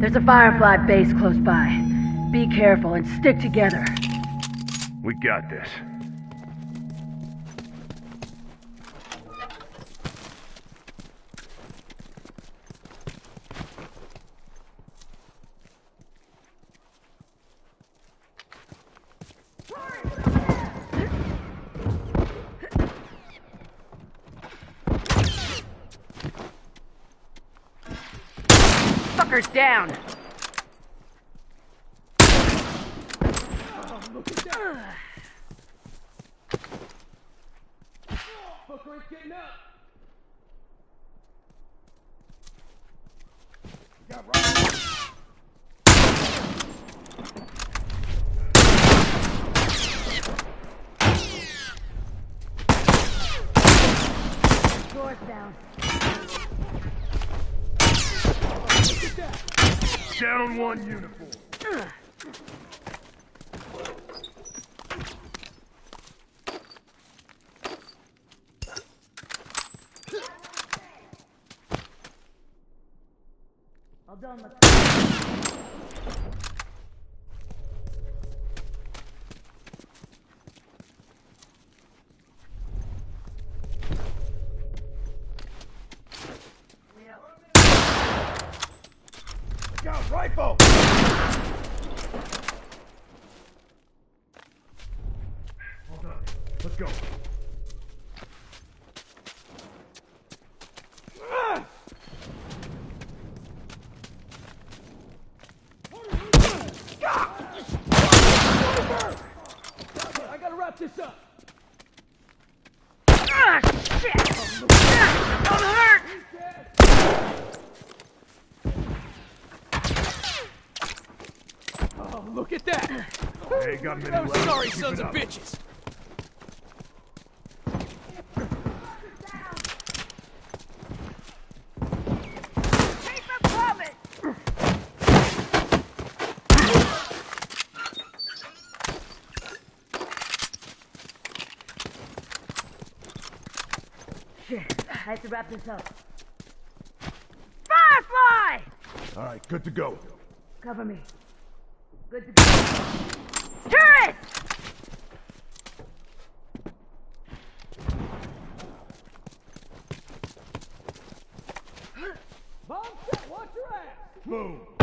There's a Firefly base close by. Be careful and stick together. We got this. Fuckers down! Doors down. Down one uniform. All done, let's Got rifle! Hold on. Let's go. I gotta wrap this up! Ah, shit! Ah, I'm hurt! Oh, look at that! Hey, got many I'm left. sorry, Keep sons of bitches! Keep it coming! Shit, I have to wrap this up. Firefly! All right, good to go. Cover me. Good to go. Turret! Bomb set, watch your ass! Boom.